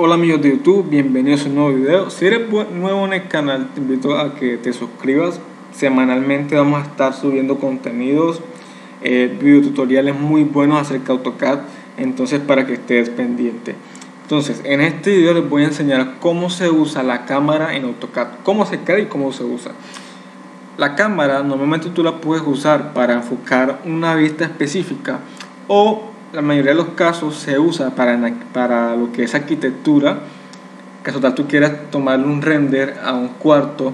Hola amigos de YouTube, bienvenidos a un nuevo video. Si eres nuevo en el canal, te invito a que te suscribas. Semanalmente vamos a estar subiendo contenidos, eh, videotutoriales muy buenos acerca de AutoCAD, entonces para que estés pendiente. Entonces, en este video les voy a enseñar cómo se usa la cámara en AutoCAD, cómo se crea y cómo se usa. La cámara normalmente tú la puedes usar para enfocar una vista específica o la mayoría de los casos se usa para, para lo que es arquitectura. Caso tal tú quieras tomarle un render a un cuarto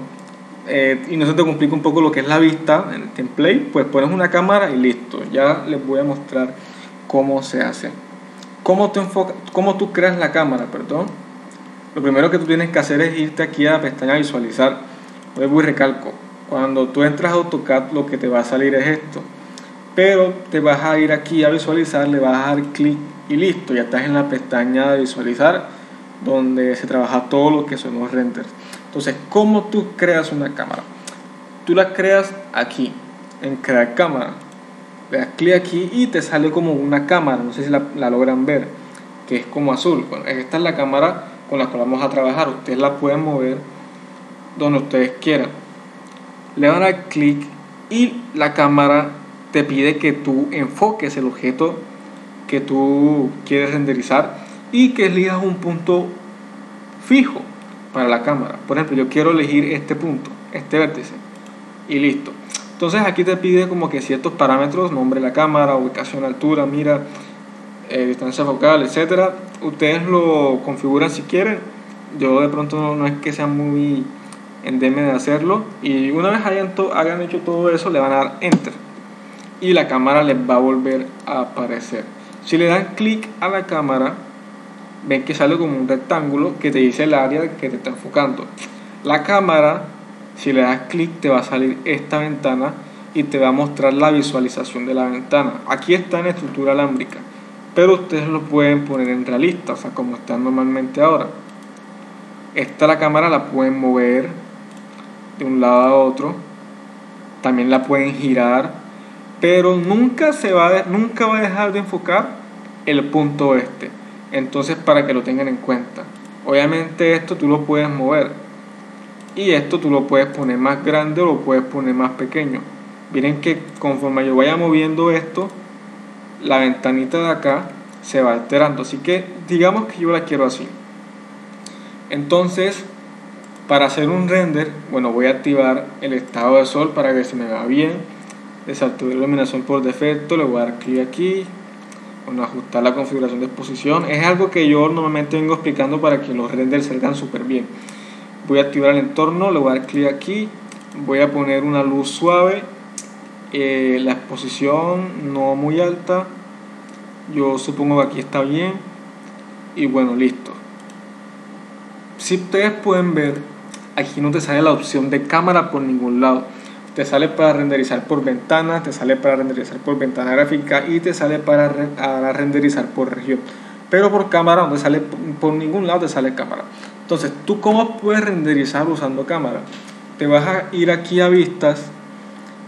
eh, y no se te complica un poco lo que es la vista en el template, pues pones una cámara y listo. Ya les voy a mostrar cómo se hace. ¿Cómo tú, enfoca, cómo tú creas la cámara? Perdón. Lo primero que tú tienes que hacer es irte aquí a la pestaña visualizar. Vuelvo y recalco. Cuando tú entras a AutoCAD lo que te va a salir es esto pero te vas a ir aquí a visualizar, le vas a dar clic y listo, ya estás en la pestaña de visualizar donde se trabaja todo lo que son los renders. Entonces, ¿cómo tú creas una cámara? Tú la creas aquí, en crear cámara. Le das clic aquí y te sale como una cámara, no sé si la, logran ver, que es como azul. Bueno, esta es la cámara con la cual vamos a trabajar. Ustedes la pueden mover donde ustedes quieran. Le van a dar clic y la cámara te pide que tú enfoques el objeto que tú quieres renderizar y que elijas un punto fijo para la cámara. Por ejemplo, yo quiero elegir este punto, este vértice y listo. Entonces aquí te pide como que ciertos parámetros, nombre de la cámara, ubicación, altura, mira, eh, distancia focal, etcétera. Ustedes lo configuran si quieren. Yo de pronto no, es que sea muy endeme de hacerlo. Y una vez hayan, hayan hecho todo eso, le van a dar enter y la cámara les va a volver a aparecer. Si le dan clic a la cámara, ven que sale como un rectángulo que te dice el área que te está enfocando. La cámara, si le das clic, te va a salir esta ventana y te va a mostrar la visualización de la ventana. Aquí está en estructura alámbrica, pero ustedes lo pueden poner en realista, o sea, como está normalmente ahora. Esta la cámara la pueden mover de un lado a otro. También la pueden girar pero nunca, se va nunca va a dejar de enfocar el punto este. Entonces, para que lo tengan en cuenta. Obviamente esto tú lo puedes mover. Y esto tú lo puedes poner más grande o lo puedes poner más pequeño. Miren que conforme yo vaya moviendo esto, la ventanita de acá se va alterando. Así que digamos que yo la quiero así. Entonces, para hacer un render, bueno, voy a activar el estado de sol para que se me vea bien la iluminación por defecto, le voy a dar clic aquí, bueno, ajustar la configuración de exposición, es algo que yo normalmente vengo explicando para que los renders salgan súper bien. Voy a activar el entorno, le voy a dar clic aquí, voy a poner una luz suave, eh, la exposición no muy alta, yo supongo que aquí está bien, y bueno, listo. Si ustedes pueden ver, aquí no te sale la opción de cámara por ningún lado te sale para renderizar por ventana, te sale para renderizar por ventana gráfica y te sale para renderizar por región. Pero por cámara no sale por ningún lado te sale cámara. Entonces, ¿tú cómo puedes renderizar usando cámara? Te vas a ir aquí a vistas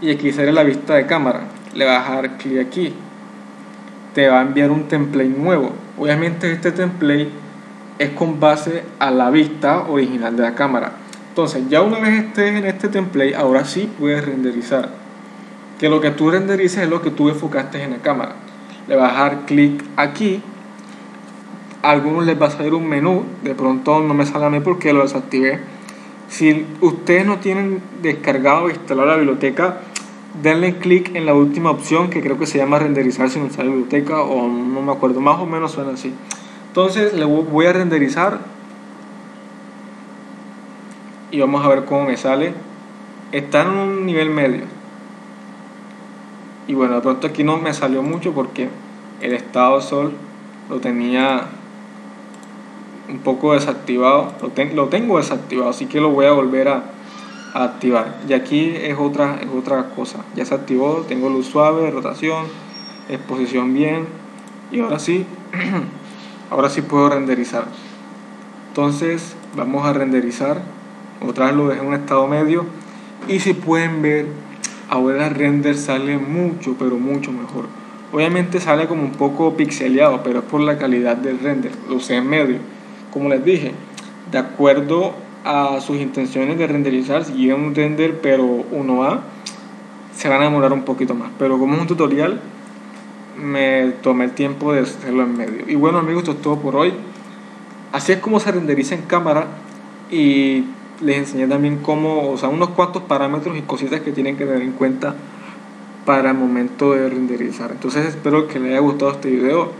y aquí sale la vista de cámara. Le vas a dar clic aquí. Te va a enviar un template nuevo. Obviamente este template es con base a la vista original de la cámara. Entonces, ya una vez estés en este template, ahora sí puedes renderizar. Que lo que tú renderices es lo que tú enfocaste en la cámara. Le vas a dar clic aquí. A algunos les va a salir un menú. De pronto no me sale a mí porque lo desactivé. Si ustedes no tienen descargado o instalado la biblioteca, denle clic en la última opción que creo que se llama renderizar sin usar biblioteca o no me acuerdo, más o menos suena así. Entonces le voy a renderizar y vamos a ver cómo me sale. Está en un nivel medio. Y bueno, de pronto aquí no me salió mucho porque el estado sol lo tenía un poco desactivado. Lo, lo tengo desactivado, así que lo voy a volver a, a, activar. Y aquí es otra, es otra cosa. Ya se activó, tengo luz suave, rotación, exposición bien. Y ahora sí, ahora sí puedo renderizar. Entonces vamos a renderizar otra vez lo dejé en un estado medio y si pueden ver ahora el render sale mucho pero mucho mejor obviamente sale como un poco pixeleado pero es por la calidad del render lo usé en medio como les dije, de acuerdo a sus intenciones de renderizar, si llega un render pero uno a se van a demorar un poquito más. Pero como es un tutorial, me tomé el tiempo de hacerlo en medio. Y bueno amigos, esto es todo por hoy. Así es como se renderiza en cámara y les enseñé también cómo, o sea, unos cuantos parámetros y cositas que tienen que tener en cuenta para el momento de renderizar. Entonces espero que les haya gustado este video,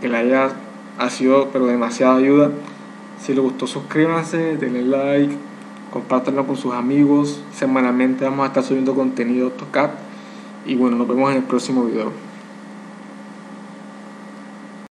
que le haya ha sido pero demasiada ayuda. Si les gustó suscríbanse, denle like, compártanlo con sus amigos. Semanalmente vamos a estar subiendo contenido AutoCAD. Y bueno, nos vemos en el próximo video.